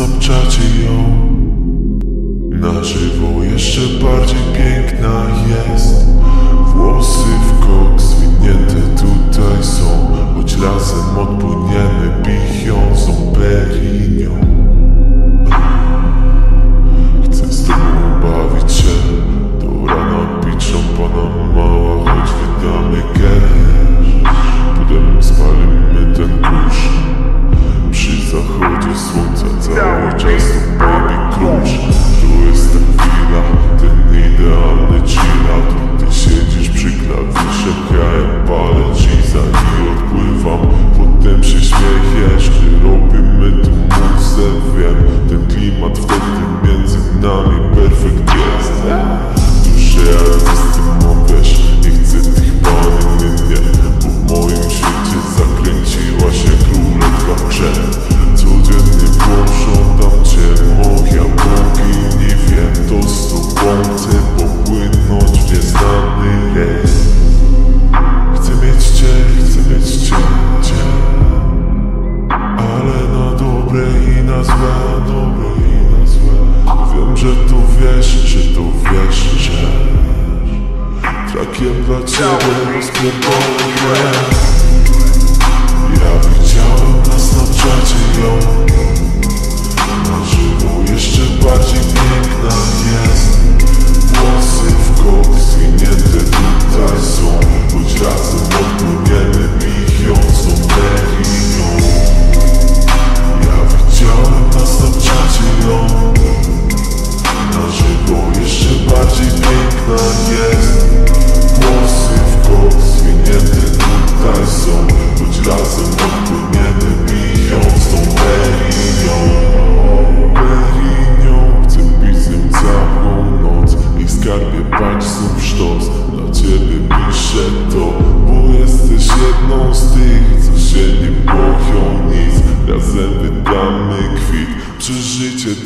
Snapchacie ją. Na żywo jeszcze bardziej piękna jest. złe, dobro i na złe Wiem, że to wiesz, że to wiesz, że Trakiem dla ciebie rozpierdolę. Ja widziałem nas na czacie ją. Na żywo.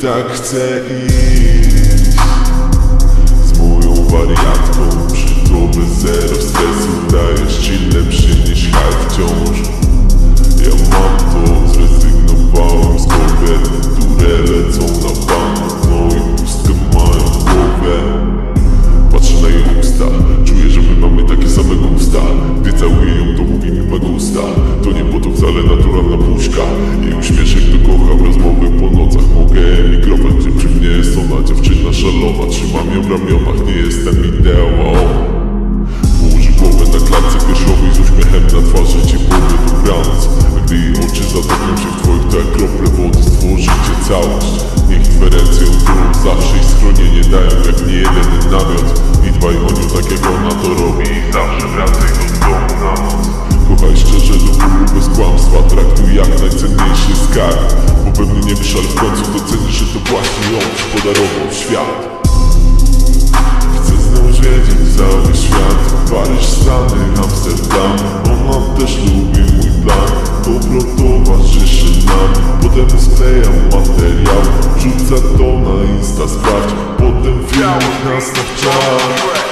tak chcę iść. Trzymam ją w ramionach, nie jestem ideą Położy głowę na klatce piersiowej z uśmiechem na twarzy Ci powie dobranoc A gdy jej oczy zatopią się w Twoich, to jak krople wody stworzycie całość. Niech Twe ręce ją zawsze i schronienie dają jak nie jeden namiot. I dbaj o nią tak jak ona to robi. I zawsze wracaj do domu na noc. Kochaj szczerze do bólu bez kłamstwa Traktuj jak najcenniejszy skarb. Bo pewnie nie wiesz, w końcu docenisz, że to właśnie ją podarował świat cały świat Paryż, Stany, Amsterdam. Ona też lubi mój plan Poplot się nam. Potem sklejam materiał Wrzuca to na Insta, sprawdź. Potem wiał nas na czas.